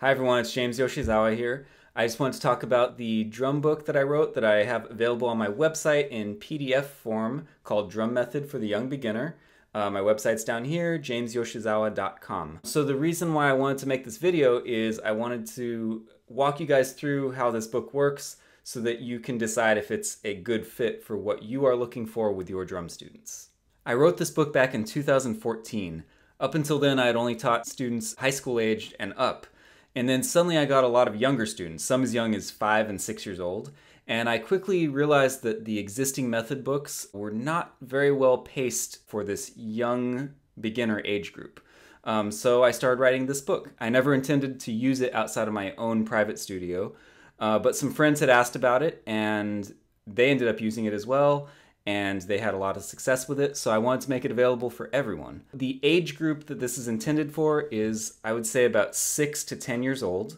Hi everyone, it's James Yoshizawa here. I just want to talk about the drum book that I wrote that I have available on my website in PDF form called Drum Method for the Young Beginner. Uh, my website's down here, jamesyoshizawa.com. So the reason why I wanted to make this video is I wanted to walk you guys through how this book works so that you can decide if it's a good fit for what you are looking for with your drum students. I wrote this book back in 2014. Up until then, I had only taught students high school aged and up. And then suddenly I got a lot of younger students, some as young as five and six years old. And I quickly realized that the existing method books were not very well paced for this young beginner age group. Um, so I started writing this book. I never intended to use it outside of my own private studio, uh, but some friends had asked about it and they ended up using it as well and they had a lot of success with it, so I wanted to make it available for everyone. The age group that this is intended for is, I would say, about 6 to 10 years old.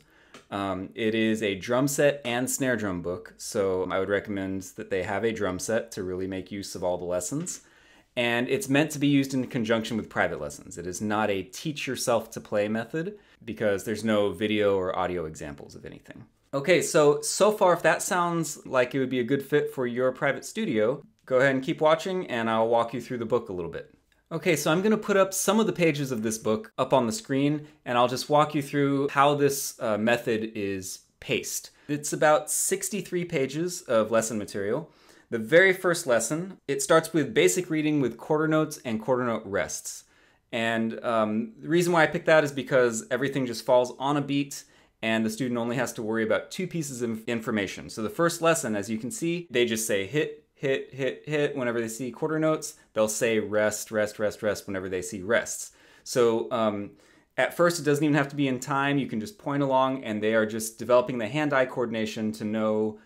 Um, it is a drum set and snare drum book, so I would recommend that they have a drum set to really make use of all the lessons. And it's meant to be used in conjunction with private lessons. It is not a teach yourself to play method because there's no video or audio examples of anything. Okay, so so far if that sounds like it would be a good fit for your private studio, Go ahead and keep watching and I'll walk you through the book a little bit. Okay, so I'm going to put up some of the pages of this book up on the screen and I'll just walk you through how this uh, method is paced. It's about 63 pages of lesson material. The very first lesson, it starts with basic reading with quarter notes and quarter note rests. And um, the reason why I picked that is because everything just falls on a beat and the student only has to worry about two pieces of information. So the first lesson, as you can see, they just say hit, hit, hit, hit whenever they see quarter notes. They'll say rest, rest, rest, rest whenever they see rests. So um, at first, it doesn't even have to be in time. You can just point along, and they are just developing the hand eye coordination to know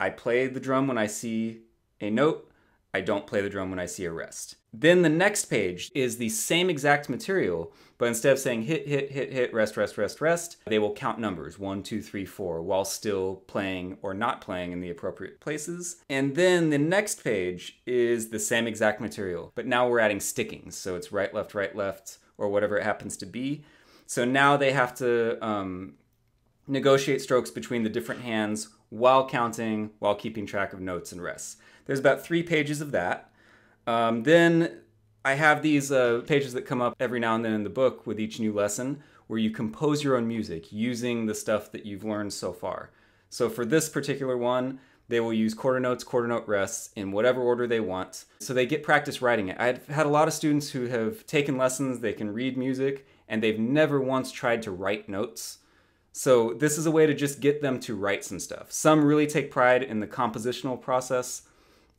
I play the drum when I see a note, I don't play the drum when I see a rest. Then the next page is the same exact material, but instead of saying hit, hit, hit, hit, rest, rest, rest, rest, they will count numbers one, two, three, four, while still playing or not playing in the appropriate places. And then the next page is the same exact material, but now we're adding stickings. So it's right, left, right, left, or whatever it happens to be. So now they have to um, negotiate strokes between the different hands while counting, while keeping track of notes and rests. There's about three pages of that. Um, then I have these uh, pages that come up every now and then in the book with each new lesson where you compose your own music using the stuff that you've learned so far. So for this particular one, they will use quarter notes, quarter note rests in whatever order they want. So they get practice writing it. I've had a lot of students who have taken lessons, they can read music, and they've never once tried to write notes. So this is a way to just get them to write some stuff. Some really take pride in the compositional process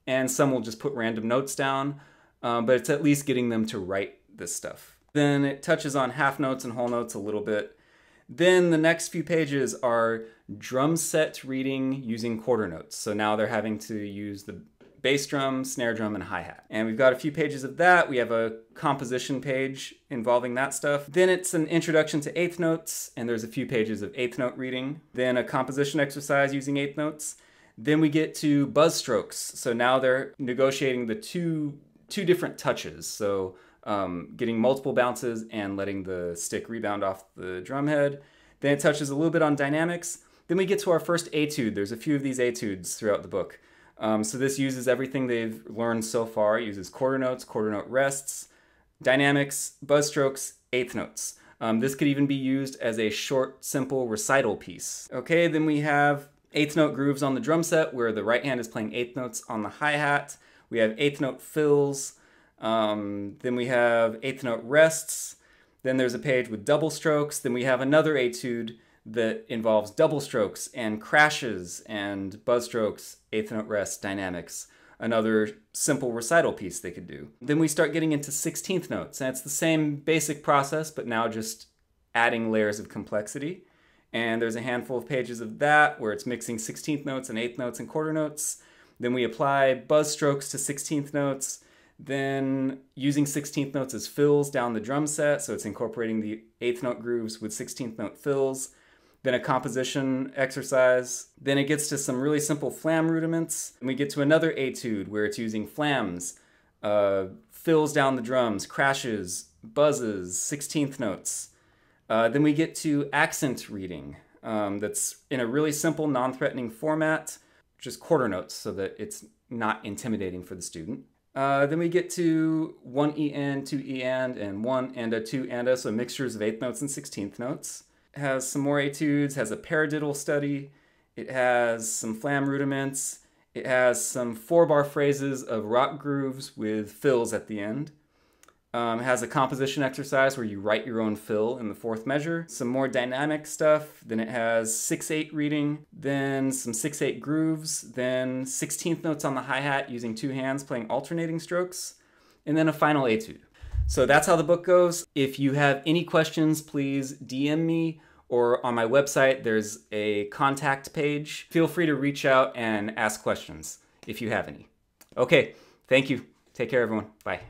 and some will just put random notes down, um, but it's at least getting them to write this stuff. Then it touches on half notes and whole notes a little bit. Then the next few pages are drum set reading using quarter notes. So now they're having to use the bass drum, snare drum, and hi-hat. And we've got a few pages of that. We have a composition page involving that stuff. Then it's an introduction to eighth notes, and there's a few pages of eighth note reading. Then a composition exercise using eighth notes. Then we get to buzz strokes. So now they're negotiating the two two different touches. So um, getting multiple bounces and letting the stick rebound off the drum head. Then it touches a little bit on dynamics. Then we get to our first etude. There's a few of these etudes throughout the book. Um, so this uses everything they've learned so far. It uses quarter notes, quarter note rests, dynamics, buzz strokes, eighth notes. Um, this could even be used as a short, simple recital piece. Okay, then we have eighth note grooves on the drum set where the right hand is playing eighth notes on the hi-hat. We have eighth note fills. Um, then we have eighth note rests. Then there's a page with double strokes. Then we have another etude that involves double strokes and crashes and buzz strokes, eighth note rest dynamics. Another simple recital piece they could do. Then we start getting into 16th notes, and it's the same basic process, but now just adding layers of complexity. And there's a handful of pages of that where it's mixing 16th notes and 8th notes and quarter notes. Then we apply buzz strokes to 16th notes. Then using 16th notes as fills down the drum set, so it's incorporating the 8th note grooves with 16th note fills. Then a composition exercise. Then it gets to some really simple flam rudiments. And we get to another etude where it's using flams, uh, fills down the drums, crashes, buzzes, 16th notes. Uh, then we get to accent reading. Um, that's in a really simple, non-threatening format, just quarter notes so that it's not intimidating for the student. Uh, then we get to one E and, two E and, and one and a, two and a, so mixtures of eighth notes and sixteenth notes. Has some more etudes, has a paradiddle study, it has some flam rudiments, it has some four bar phrases of rock grooves with fills at the end. Um, has a composition exercise where you write your own fill in the fourth measure. Some more dynamic stuff. Then it has 6-8 reading, then some 6-8 grooves, then 16th notes on the hi-hat using two hands playing alternating strokes, and then a final etude. So that's how the book goes. If you have any questions, please DM me or on my website, there's a contact page. Feel free to reach out and ask questions if you have any. Okay, thank you. Take care, everyone. Bye.